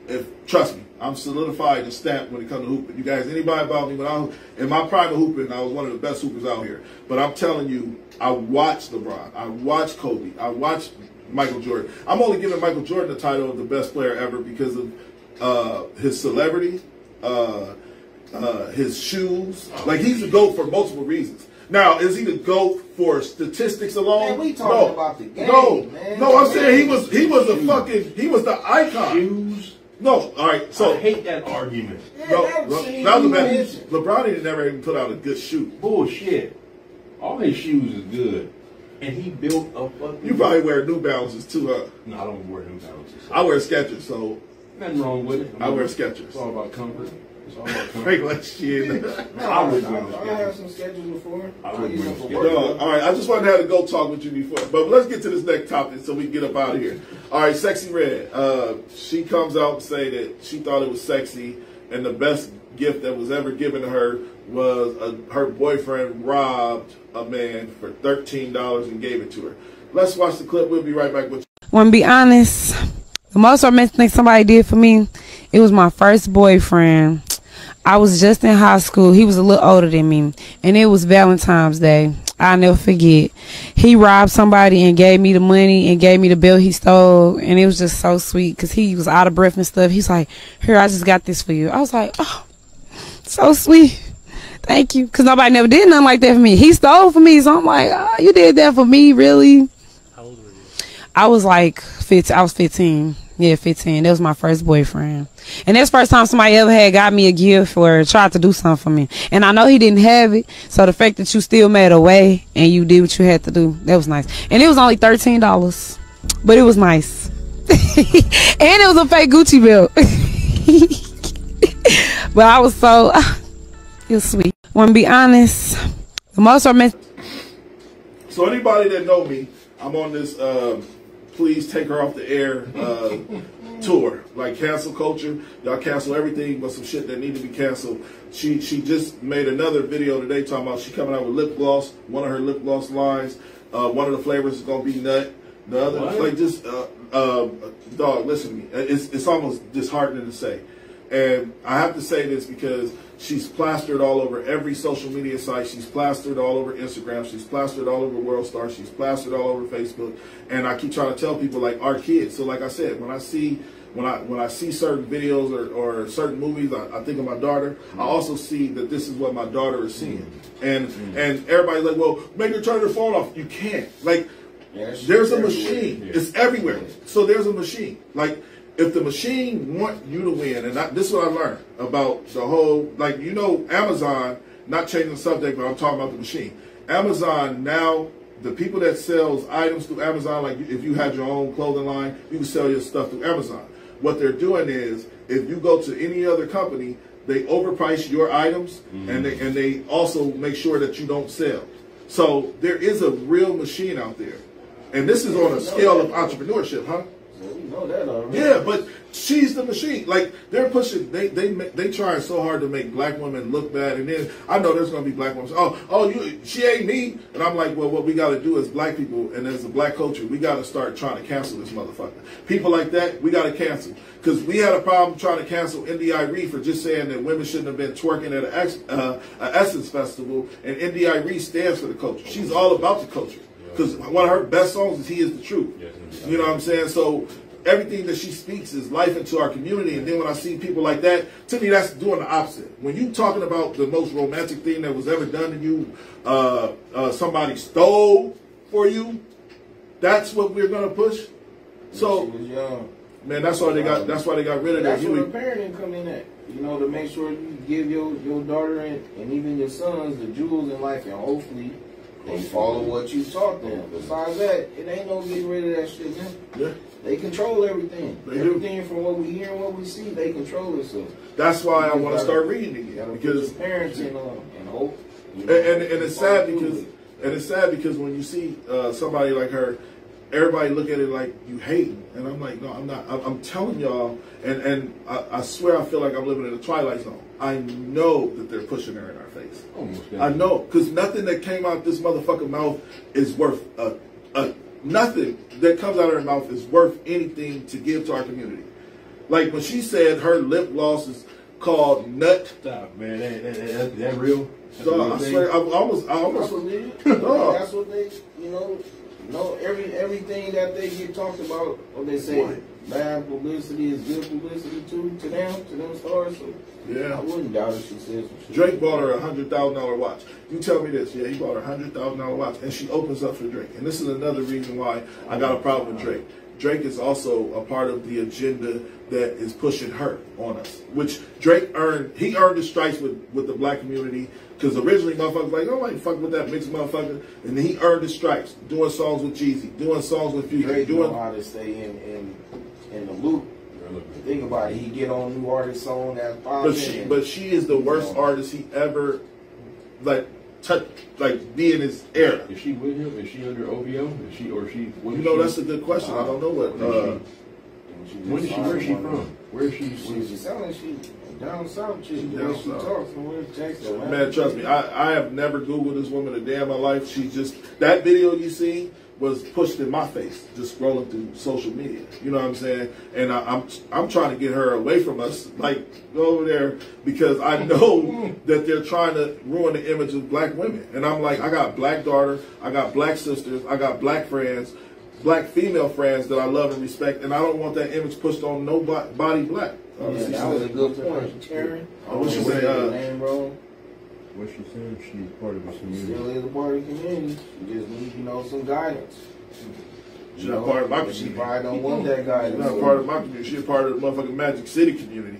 if trust me, I'm solidified and stamped when it comes to hooping. You guys, anybody about me when I in my of hooping, I was one of the best hoopers out here. But I'm telling you, I watched LeBron, I watched Kobe, I watched Michael Jordan. I'm only giving Michael Jordan the title of the best player ever because of uh, his celebrity, uh, uh, his shoes. Like he's the goat for multiple reasons. Now, is he the goat for statistics alone? Man, we talking no. about the game, no, man. no. I'm saying he was he was a fucking he was the icon. Shoes. No, all right. So I hate that argument. no, no, that was the best. LeBron ain't never even put out a good shoe. Bullshit. All his shoes is good. And he built a fucking. You probably wear New Balances too, huh? No, I don't wear New Balances. I wear Skechers, so Nothing wrong with it. I wear Skechers. It's all about comfort. It's all about comfort. Ain't like. I would I, wear I the some Skechers before. I I would use wear them for the work. Dog, all right, I just wanted to have to go talk with you before, but let's get to this next topic so we can get up out of here. All right, Sexyy Red. Uh, she comes out and say that she thought it was sexy, and the best gift that was ever given to her was a, her boyfriend robbed a man for thirteen dollars and gave it to her. Let's watch the clip. We'll be right back with. you. Want to be honest, the most romantic thing somebody did for me, it was my first boyfriend. I was just in high school. He was a little older than me, and it was Valentine's Day. I'll never forget. He robbed somebody and gave me the money and gave me the bill he stole, and it was just so sweet because he was out of breath and stuff. He's like, "Here, I just got this for you." I was like, "Oh, so sweet." Thank you, because nobody never did nothing like that for me. He stole for me, so I'm like, oh, you did that for me, really? How old were you? I was like 15. I was 15. Yeah, 15. That was my first boyfriend. And that's the first time somebody ever had got me a gift or tried to do something for me. And I know he didn't have it. So the fact that you still made a way and you did what you had to do, that was nice. And it was only $13. But it was nice. and it was a fake Gucci belt. but I was so, was sweet. Want to be honest, the most romantic. So anybody that know me, I'm on this uh, please take her off the air uh, tour. Like cancel culture. Y'all cancel everything but some shit that need to be canceled. She she just made another video today talking about she coming out with lip gloss. One of her lip gloss lines. Uh, one of the flavors is gonna be nut. The other What? like just uh, uh, dog. Listen to me. It's it's almost disheartening to say. And I have to say this because she's plastered all over every social media site. She's plastered all over Instagram. She's plastered all over World Star. She's plastered all over Facebook. And I keep trying to tell people like our kids. So like I said, when I see when I when I see certain videos or, or certain movies, I, I think of my daughter. I mm-hmm. also see that this is what my daughter is seeing. Mm-hmm. And mm-hmm. and everybody's like, well, make her turn her phone off. You can't. Like Yes, there's a everywhere. machine. It's everywhere. So there's a machine. Like if the machine want you to win, and I, this is what I learned about the whole, like you know, Amazon. Not changing the subject, but I'm talking about the machine. Amazon now, the people that sells items through Amazon, like if you had your own clothing line, you can sell your stuff through Amazon. What they're doing is, if you go to any other company, they overprice your items, mm-hmm. and they and they also make sure that you don't sell. So there is a real machine out there, and this is on a scale of entrepreneurship, huh? Know that already. Yeah, but she's the machine. Like they're pushing, they they they trying so hard to make black women look bad, and then I know there's gonna be black women. Oh, oh, you, she ain't me, and I'm like, well, what we got to do as black people and as a black culture, we got to start trying to cancel this motherfucker. People like that, we got to cancel because we had a problem trying to cancel India Arie for just saying that women shouldn't have been twerking at a, ex- uh, a Essence festival, and India Arie stands for the culture. She's all about the culture. Because one of her best songs is "He Is the Truth." You know what I'm saying? So everything that she speaks is life into our community. And then when I see people like that, to me, that's doing the opposite. When you talking about the most romantic thing that was ever done to you, uh, uh, somebody stole for you, that's what we're gonna push. So, She was young. man, that's why they got. That's why they got rid of that. That's where the parenting come in at. You know, to make sure you give your, your daughter and, and even your sons the jewels in life and hopefully They follow what you taught them. Besides that, it ain't no getting rid of that shit, man. Yeah. They control everything. They do. everything from what we hear and what we see, they control it. So That's why I want to start reading again because parents on and hope. you and, know, and, and it's sad because it. and it's sad because when you see uh, somebody like her, everybody look at it like you hating, and I'm like, no, I'm not. I'm, I'm telling y'all, and and I, I swear I feel like I'm living in a twilight zone. I know that they're pushing her in our face. Almost I know because nothing that came out this motherfucking mouth is worth a, a nothing that comes out of her mouth is worth anything to give to our community. Like when she said her lip gloss is called nut. Stop, man. That, that, that, that real? That's a I swear, I almost, I I almost, believe it. Dog. That's what they, you know, know every everything that they get talked about. What they say, What? bad publicity is good publicity too to them, to them stars. So Yeah. I wouldn't doubt if she says shit. Drake bought her a hundred thousand dollar watch. You tell me this, yeah, he bought her a hundred thousand dollar watch, and she opens up for Drake. And this is another reason why I got a problem with Drake. Drake is also a part of the agenda that is pushing her on us. Which Drake earned, he earned his stripes with, with the black community. Because originally motherfuckers like, oh, I ain't fuck with that mixed motherfucker. And then he earned his stripes, doing songs with Jeezy, doing songs with Future, Drake doing know how to stay in in in the loop. Think about it. He get on new artist song that But she, but she is the worst artist he ever, like, touch, like, be in his era. Is she with him? Is she under OVO? Is she or she? what You know, she- that's a good question. I don't know what. Is Uh, she- when is she? Where is she from? Where is she? She, she sound like she down south chick. The Down way she south. talks, the way she man. man, trust me, I, I have never Googled this woman a day in my life. She just, that video you see was pushed in my face, just scrolling through social media. You know what I'm saying? And I, I'm, I'm trying to get her away from us, like, go over there, because I know that they're trying to ruin the image of black women. And I'm like, I got black daughter, I got black sisters, I got black friends, black female friends that I love and respect, and I don't want that image pushed on nobody black. Yeah, that was a good point, Karen. Oh, what she What's say? Uh, name, bro? What's she saying? She's part of this community. Still is a part of the community. She just need, you know, some guidance. She's not part of my community. She community. probably don't want that guidance. She's not part of my community. She's part of the motherfucking Magic City community.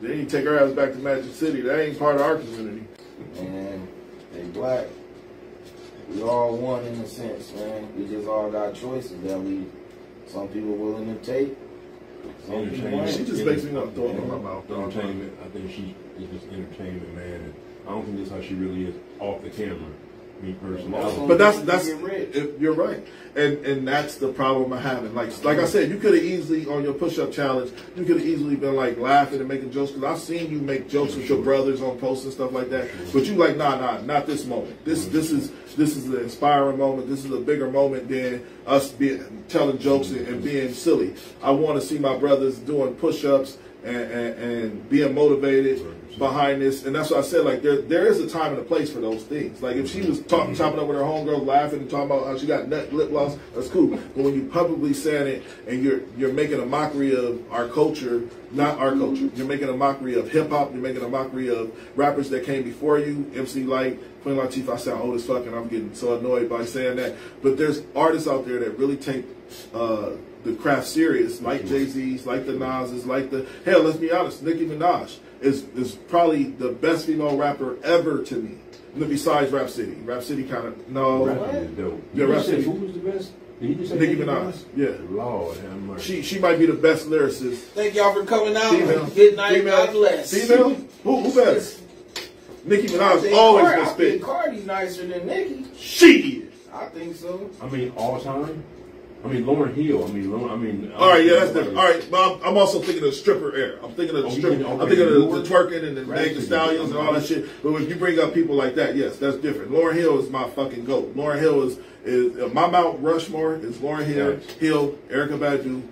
They didn't take her ass back to Magic City. That ain't part of our community. And they black. We all one in a sense, man. We just all got choices that we, some people willing to take. Some Entertainment. She just makes me want to throw up in my mouth. Entertainment. I think she is just entertainment, man. And I don't think that's how she really is off the camera. Me personally. I But that's that's if you're right, and and that's the problem I'm having. Like like I said, you could have easily on your push-up challenge, you could have easily been like laughing and making jokes because I've seen you make jokes with your brothers on posts and stuff like that. But you like nah nah not this moment. This mm-hmm. this is this is an inspiring moment. This is a bigger moment than us being telling jokes and, and being silly. I want to see my brothers doing push-ups and, and, and being motivated behind this. And that's what I said, like there there is a time and a place for those things. Like if she was talking chopping up with her homegirl laughing and talking about how she got nut lip gloss, that's cool. But when you publicly saying it and you're you're making a mockery of our culture, not our culture. You're making a mockery of hip hop, you're making a mockery of rappers that came before you, MC Lyte, Queen Latifah, I sound old as fuck and I'm getting so annoyed by saying that. But there's artists out there that really take uh the craft serious, like Jay Z's, like the Nas's, like the hell. Let's be honest, Nicki Minaj is is probably the best female rapper ever to me. Besides Rapsody, Rap City kind of no. Rapsody is dope. Yeah, You Rap just said City. Who was the best? Did you just say Nicki Nicki Minaj. Yeah. Lord have mercy. She she might be the best lyricist. Thank y'all for coming out. Female. Good night. Female. God bless. Female? Who who better? Nicki Minaj think always Cardi- been I spit. think Cardi's nicer than Nicki. She is. I think so. I mean, all time. I mean, Lauryn Hill. I mean, Lauryn. I mean. All right, yeah, that's different. All right, but I'm, I'm also thinking of stripper era. I'm thinking of Oh, stripper. I'm okay, thinking of the, twerking and the. Meg Thee Stallions and all that shit. But if you bring up people like that, yes, that's different. Lauryn Hill is my fucking goat. Lauryn Hill is is uh, my Mount Rushmore is Lauryn Hill, Hill, Erykah Badu,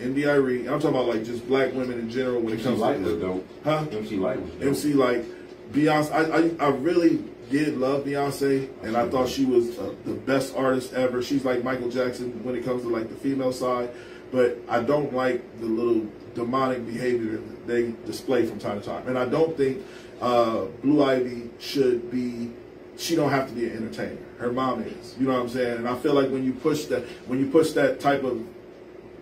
India Arie. And I'm talking about like just black women in general when it MC comes Lyte to was dope. Huh? MC Lyte was dope. MC Lyte. Beyonce. I, I I really did love Beyonce, and I thought she was uh, the best artist ever. She's like Michael Jackson when it comes to like the female side, but I don't like the little demonic behavior that they display from time to time, and I don't think uh, Blue Ivy should be. She don't have to be an entertainer. Her mom is. You know what I'm saying? And I feel like when you push that, when you push that type of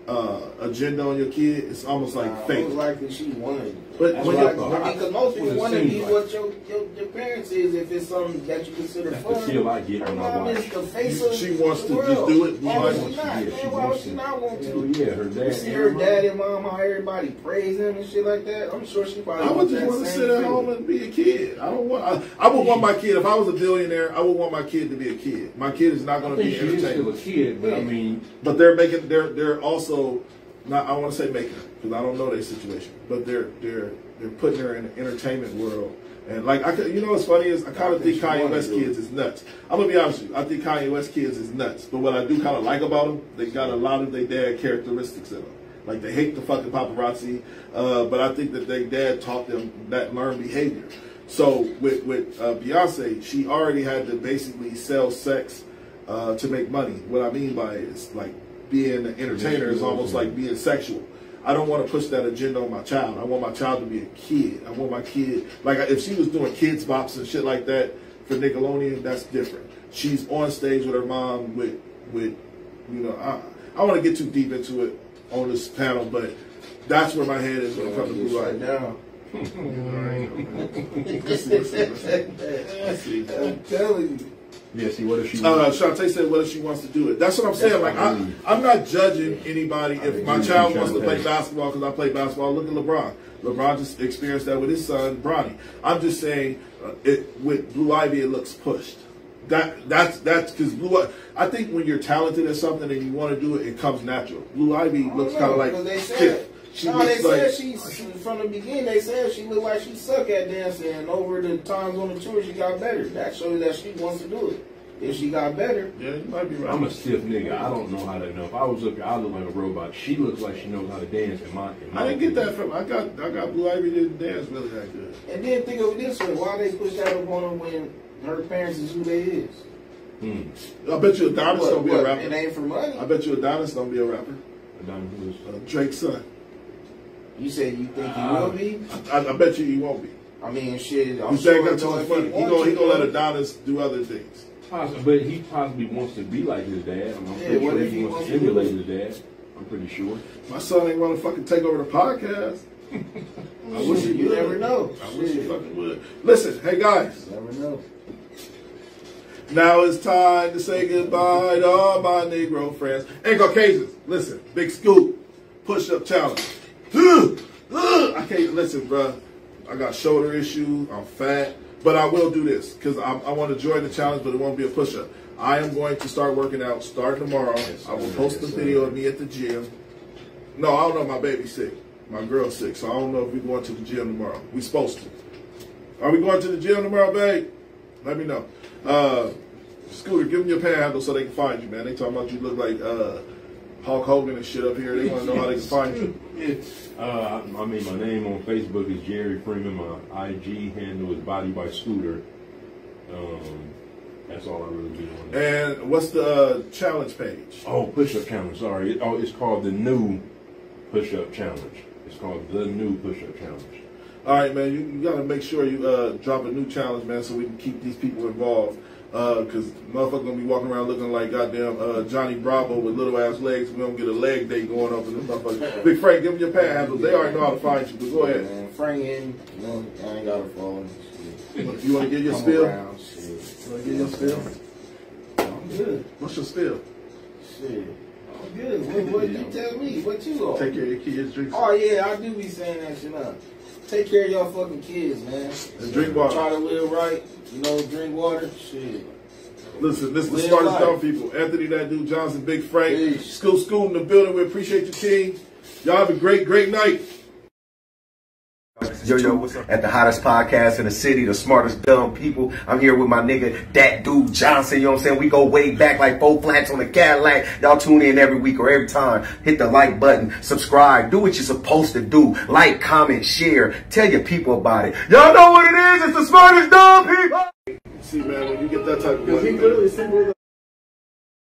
uh, agenda on your kid, it's almost like Nah, fake. Most likely she wanted. But That's when like, you- I mean, because most people want to be like- what your, your your parents is if it's something that you consider That's the fun. feel I get Her when I watch. the face of She wants the to just do it. Why would she not? not? Yeah, Man, she why would wants she to. not want Hell to? yeah, her dad You see and her her dad and mom, how everybody praise him and shit like that. I'm sure she probably I would just want to sit at home and be a kid. I don't want. I, I would want my kid. If I was a billionaire, I would want my kid to be a kid. My kid is not going to be she is still a kid, but I mean, But they're making. They're they're also not. I want to say making because I don't know their situation. But they're they're they're putting her in the entertainment world. And like I, you know, what's funny is I kind of think Kanye West kids is nuts. I'm gonna be honest with you. I think Kanye West kids is nuts. But what I do kind of like about them, they got a lot of their dad characteristics in them. Like they hate the fucking paparazzi, uh, but I think that their dad taught them that learned behavior. So with with uh, Beyonce, she already had to basically sell sex uh, to make money. What I mean by it is like being an entertainer is almost like being sexual. I don't want to push that agenda on my child. I want my child to be a kid. I want my kid like if she was doing kids bops and shit like that for Nickelodeon, that's different. She's on stage with her mom with with you know I I want to get too deep into it on this panel, but that's where my head is when it comes to Blue Ivy. down. I'm telling you. Yeah. See, what if she? Uh, Shantae said, "What if she wants to do it?" That's what I'm saying. Like, I, I'm not judging anybody if my child wants to play basketball because I play basketball. Look at LeBron. LeBron just experienced that with his son Bronny. I'm just saying, uh, it with Blue Ivy, it looks pushed. That that's that's because Blue. I- I think when you're talented at something and you want to do it, it comes natural. Blue Ivy looks kind of like Because they said, Kid. She no, they looks like said she from the beginning. They said she looked like she suck at dancing, and over the times on the tour, she got better. That shows that she wants to do it. If she got better, yeah, you might be right. I'm a stiff nigga. I don't know how to know. If I was up here, I look like a robot. She looks like she knows how to dance. In my, in my I didn't get that from. I got I got Blue Ivy didn't dance really that good. and then think of it this way: why they push that up on her when her parents is who they is? Hmm. I bet you Adonis What, don't be what, a rapper. It ain't for money. I bet you Adonis don't be a rapper. Adonis was- Uh, Drake's son. You said you think he Uh, will be? I, I bet you he won't be. I mean, shit. I'm You say sure got too though money. He gonna he gonna let though, Adonis do other things. Possibly, but he possibly wants to be like his dad. I'm Yeah, pretty what sure if he, he wants wants to to emulate his dad. I'm pretty sure. My son ain't want to fucking take over the podcast. I wish he You never know. I wish you Shit. fucking would. Listen, hey guys. Never know. Now it's time to say goodbye to all my Negro friends and Caucasians. Listen, big scoop, push up challenge. Ugh, ugh. I can't listen, bruh. I got shoulder issues. I'm fat, but I will do this because I, I want to join the challenge, but it won't be a push up. I am going to start working out starting tomorrow. I will post a video of me at the gym. No, I don't know. My baby's sick. My girl's sick, so I don't know if we're going to the gym tomorrow. We supposed to. Are we going to the gym tomorrow, babe? Let me know. Uh, Scooter, give them your panhandle so they can find you, man. They talking about you look like uh, Hulk Hogan and shit up here. They want to know how they can find you. Uh, I mean, my name on Facebook is Jerry Freeman. My IG handle is Body by Scooter. Um, that's all I really do on there. And what's the uh, challenge page? Oh, push-up challenge. Sorry. It, oh, it's called the new push-up challenge. It's called the new push-up challenge. All right, man. You, you got to make sure you uh, drop a new challenge, man, so we can keep these people involved. Because motherfuckers gonna be walking around looking like goddamn uh, Johnny Bravo with little ass legs. We don't get a leg day going up in this motherfucker. Big Frank, give them your panhandles. They already know how to find you. But go ahead. Man, Frank in, you know, I ain't got a phone. Shit. You want to get your Come spill? around, shit. You want to get your spill? I'm good. What's your spill? Shit. I'm good. What, what you tell me? What you on? Take care of your kids, drink. Oh yeah, I do be saying that shit up. Take care of y'all fucking kids, man. And drink water. Try to live right. You know, drink water. Shit. Listen, this is the life. dumb people. Anthony, that dude Johnson, Big Frank, School School in the building. We appreciate your team. Y'all have a great, great night. Yo, yo, what's up? at the hottest podcast in the city, the smartest dumb people. I'm here with my nigga, that dude Johnson. You know what I'm saying? We go way back like four flats on the Cadillac. Y'all tune in every week or every time. Hit the like button, subscribe, do what you're supposed to do. Like, comment, share, tell your people about it. Y'all know what it is. It's the smartest dumb people. See, man, when you get that type of Because he money, literally said,